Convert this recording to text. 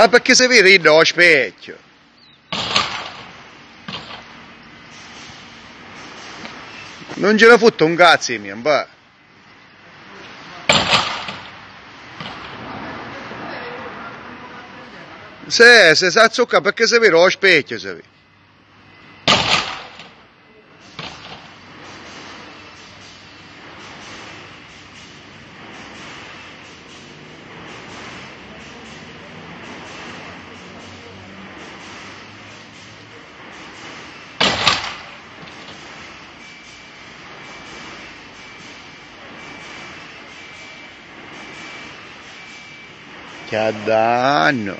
Ah, perché si vede dallo specchio. Non ce l'ha fatto un cazzo mio, va. Se, se sa zucca perché si vede dallo specchio, si vede. cada año.